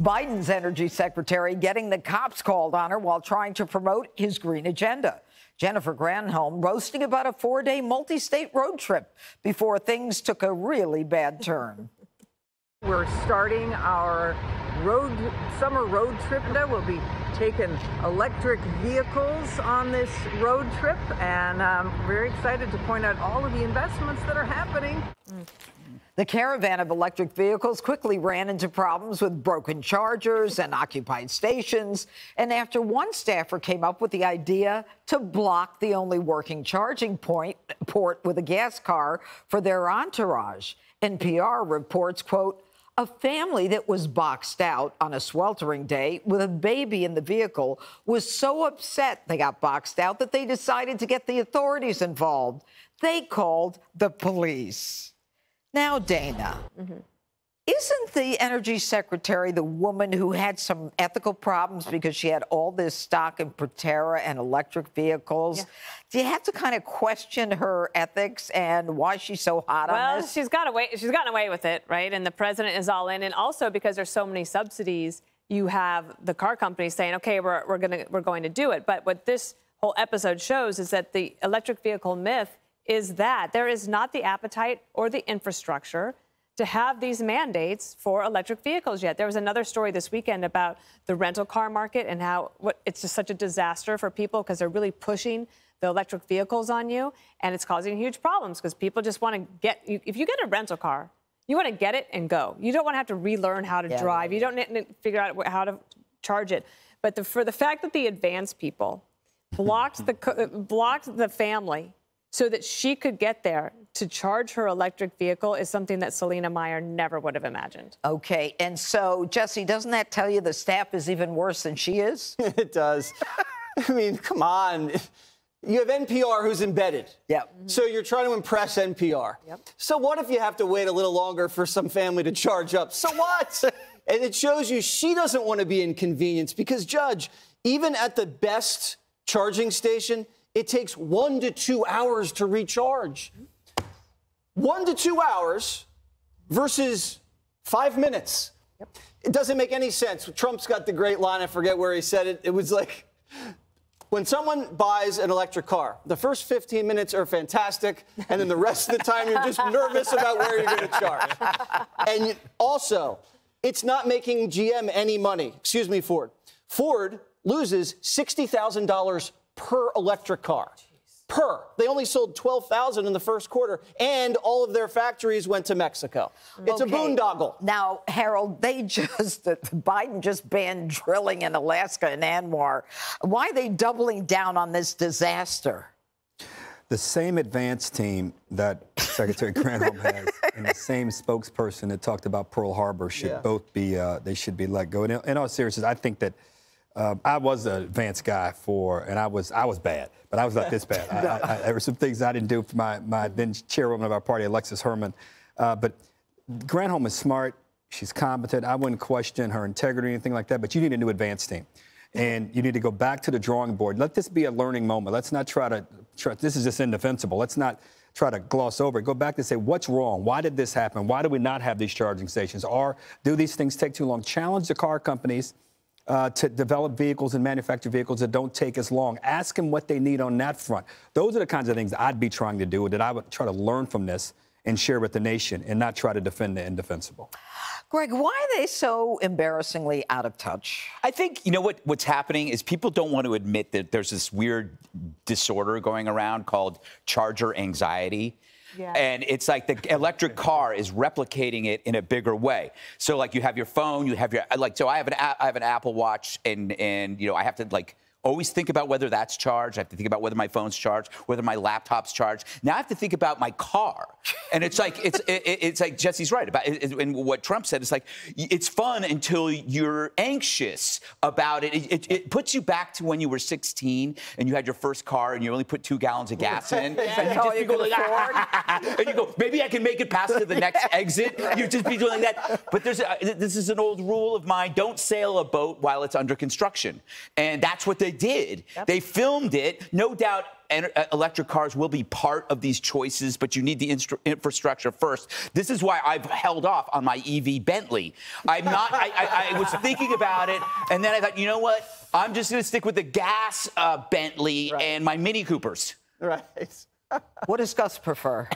Biden's energy secretary getting the cops called on her while trying to promote his green agenda. Jennifer Granholm roasting about a four day multi state road trip before things took a really bad turn. We're starting our road summer road trip. We'll be taking electric vehicles on this road trip, and I'm very excited to point out all of the investments that are happening. Mm. The caravan of electric vehicles quickly ran into problems with broken chargers and occupied stations. And after one staffer came up with the idea to block the only working charging point port with a gas car for their entourage, NPR reports, quote, a family that was boxed out on a sweltering day with a baby in the vehicle was so upset they got boxed out that they decided to get the authorities involved. They called the police. Now, Dana, mm-hmm. isn't the energy secretary the woman who had some ethical problems because she had all this stock in Proterra and electric vehicles? Yeah. Do you have to kind of question her ethics and why she's so hot well, on this? Well, she's got away. She's gotten away with it, right? And the president is all in, and also because there's so many subsidies, you have the car companies saying, "Okay, we're we're gonna we're going to do it." But what this whole episode shows is that the electric vehicle myth is that there is not the appetite or the infrastructure to have these mandates for electric vehicles yet. There was another story this weekend about the rental car market and how what, it's just such a disaster for people because they're really pushing the electric vehicles on you, and it's causing huge problems because people just want to get. You, If you get a rental car, you want to get it and go. You don't want to have to relearn how to yeah, drive. You don't need to figure out how to charge it. But the, for the fact that the advanced people blocked the blocked the family so that she could get there to charge her electric vehicle is something that Selina Meyer never would have imagined. Okay, and so Jesse, doesn't that tell you the staff is even worse than she is? it does. I mean, come on. You have NPR who's embedded. Yep. Mm-hmm. So you're trying to impress NPR. Yep. So what if you have to wait a little longer for some family to charge up? So what? and it shows you she doesn't want to be inconvenienced because, Judge, even at the best charging station, it takes one to two hours to recharge. One to two hours versus five minutes. Yep. It doesn't make any sense. Trump's got the great line, I forget where he said it. It was like, when someone buys an electric car, the first 15 minutes are fantastic, and then the rest of the time you're just nervous about where you're going to charge. And also, it's not making GM any money. Excuse me, Ford. Ford loses $60,000 per electric car. Per. They only sold 12,000 in the first quarter, and all of their factories went to Mexico. It's okay. a boondoggle. Now, Harold, they just, Biden just banned drilling in Alaska and ANWR. Why are they doubling down on this disaster? The same advance team that Secretary Granholm has and the same spokesperson that talked about Pearl Harbor should yeah. both be, uh, they should be let go. In, in all seriousness, I think that uh, I was an advanced guy for, and I was I was bad, but I was not this bad. I, I, I, there were some things I didn't do for my my then chairwoman of our party, Alexis Herman. Uh, but Granholm is smart. She's competent. I wouldn't question her integrity or anything like that. But you need a new advance team, and you need to go back to the drawing board. Let this be a learning moment. Let's not try to. Try, this is just indefensible. Let's not try to gloss over it. Go back and say, what's wrong? Why did this happen? Why do we not have these charging stations? Or do these things take too long? Challenge the car companies uh, to develop vehicles and manufacture vehicles that don't take as long. Ask them what they need on that front. Those are the kinds of things I'd be trying to do, that I would try to learn from this and share with the nation and not try to defend the indefensible. Greg, why are they so embarrassingly out of touch? I think, you know what what's happening is people don't want to admit that there's this weird disorder going around called charger anxiety. Yeah. And it's like the electric car is replicating it in a bigger way. So like you have your phone, you have your like so I have an I have an Apple Watch and and you know I have to like always think about whether that's charged. I have to think about whether my phone's charged, whether my laptop's charged. Now I have to think about my car, and it's like it's it, it's like Jesse's right about it, and what Trump said. It's like it's fun until you're anxious about it. It, it. it, puts you back to when you were 16 and you had your first car and you only put two gallons of gas in, yeah. and you just you go like, you go maybe I can make it past to the next exit. You just be doing that. But there's a, this is an old rule of mine: don't sail a boat while it's under construction, and that's what they did. Yep. They filmed it. No doubt uh, electric cars will be part of these choices, but you need the infrastructure first. This is why I've held off on my EV Bentley. I'm not, I, I, I, was thinking about it, and then I thought, you know what? I'm just going to stick with the gas uh, Bentley right. and my Mini Coopers. Right. What does Gus prefer?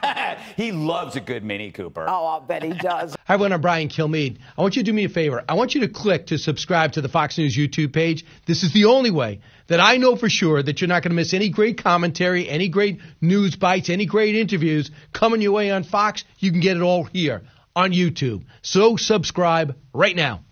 he loves a good Mini Cooper. Oh, I'll bet he does. Hi, everyone. I'm Brian Kilmeade. I want you to do me a favor. I want you to click to subscribe to the Fox News YouTube page. This is the only way that I know for sure that you're not going to miss any great commentary, any great news bites, any great interviews coming your way on Fox. You can get it all here on YouTube. So subscribe right now.